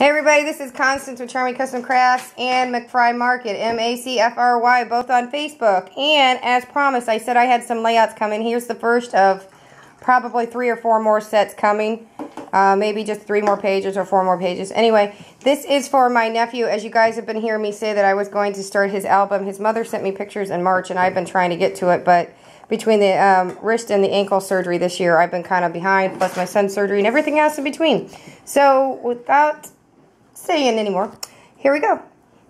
Hey everybody, this is Constance with Charming Custom Crafts and MacFry Market, M-A-C-F-R-Y, both on Facebook. And as promised, I said I had some layouts coming. Here's the first of probably three or four more sets coming. Uh, maybe just three more pages or four more pages. Anyway, this is for my nephew. As you guys have been hearing me say that I was going to start his album. His mother sent me pictures in March and I've been trying to get to it, but between the um, wrist and the ankle surgery this year, I've been kind of behind, plus my son's surgery and everything else in between. So without saying anymore. Here we go.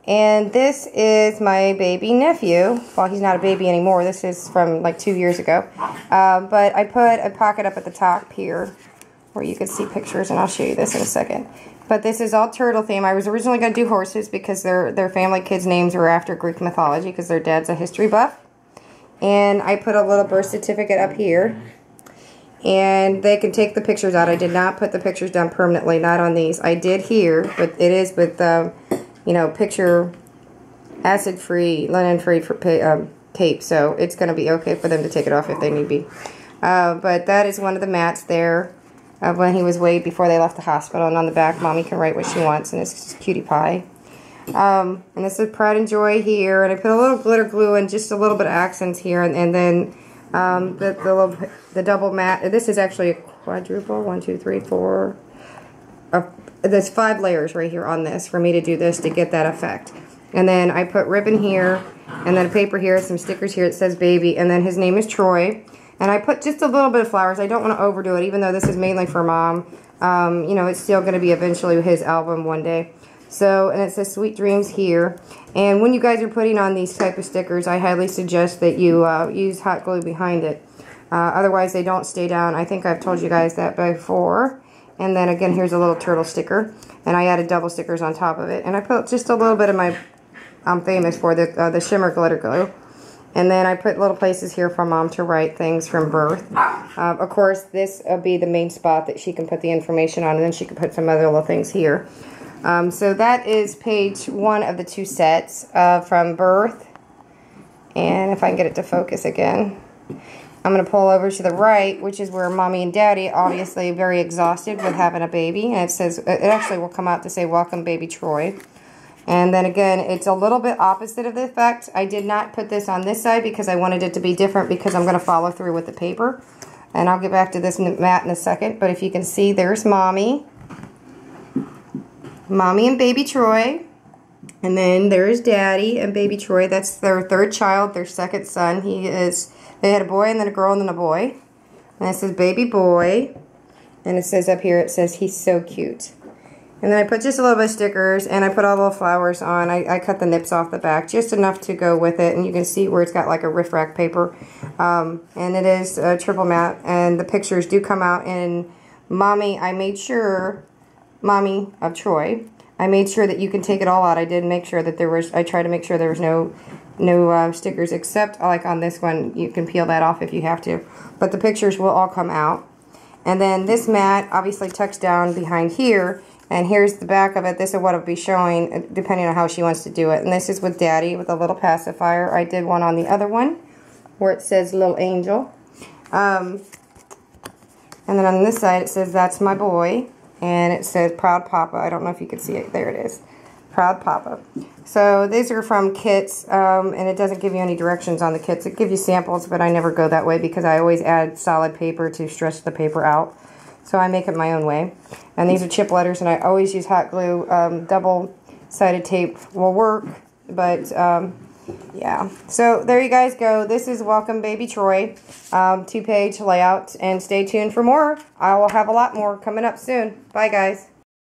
And this is my baby nephew. Well, he's not a baby anymore. This is from like two years ago. Uh, but I put a pocket up at the top here where you can see pictures, and I'll show you this in a second. But this is all turtle theme. I was originally going to do horses because their, their family kids' names are after Greek mythology because their dad's a history buff. And I put a little birth certificate up here and they can take the pictures out. I did not put the pictures down permanently, not on these. I did here, but it is with, um, you know, picture acid-free, lignin-free um, tape, so it's going to be okay for them to take it off if they need be. Uh, but that is one of the mats there of when he was weighed before they left the hospital, and on the back, Mommy can write what she wants, and it's cutie pie. Um, and this is Pride and Joy here, and I put a little glitter glue and just a little bit of accents here, and, and then um, the, the, the double mat, this is actually a quadruple, one, two, three, four, uh, there's five layers right here on this for me to do this to get that effect. And then I put ribbon here, and then a paper here, some stickers here, it says baby, and then his name is Troy. And I put just a little bit of flowers. I don't want to overdo it, even though this is mainly for mom. Um, you know, it's still going to be eventually his album one day. So, and it says Sweet Dreams here. And when you guys are putting on these type of stickers, I highly suggest that you uh, use hot glue behind it. Uh, otherwise, they don't stay down. I think I've told you guys that before. And then again, here's a little turtle sticker. And I added double stickers on top of it. And I put just a little bit of my, I'm famous for, the, uh, the shimmer glitter glue. And then I put little places here for mom to write things from birth. Uh, of course, this will be the main spot that she can put the information on. And then she can put some other little things here. Um, so that is page one of the two sets uh, from birth. And if I can get it to focus again. I'm going to pull over to the right, which is where mommy and daddy obviously very exhausted with having a baby. And it says, it actually will come out to say, welcome baby Troy. And then again, it's a little bit opposite of the effect. I did not put this on this side because I wanted it to be different because I'm going to follow through with the paper. And I'll get back to this mat in a second. But if you can see, there's mommy. Mommy and baby Troy. And then there's Daddy and baby Troy. That's their third child, their second son. He is, they had a boy and then a girl and then a boy. And it says baby boy. And it says up here, it says he's so cute. And then I put just a little bit of stickers and I put all the little flowers on. I, I cut the nips off the back, just enough to go with it. And you can see where it's got like a riff rack paper. Um, and it is a triple mat. And the pictures do come out in Mommy. I made sure mommy of Troy. I made sure that you can take it all out. I did make sure that there was, I tried to make sure there was no no uh, stickers except like on this one you can peel that off if you have to. But the pictures will all come out. And then this mat obviously tucks down behind here and here's the back of it. This is what it'll be showing uh, depending on how she wants to do it. And this is with daddy with a little pacifier. I did one on the other one where it says little angel. Um, and then on this side it says that's my boy and it says Proud Papa. I don't know if you can see it. There it is. Proud Papa. So these are from kits, um, and it doesn't give you any directions on the kits. It gives you samples, but I never go that way because I always add solid paper to stretch the paper out. So I make it my own way. And these are chip letters, and I always use hot glue. Um, Double-sided tape will work, but um, yeah. So there you guys go. This is Welcome Baby Troy, um, two-page layout, and stay tuned for more. I will have a lot more coming up soon. Bye, guys.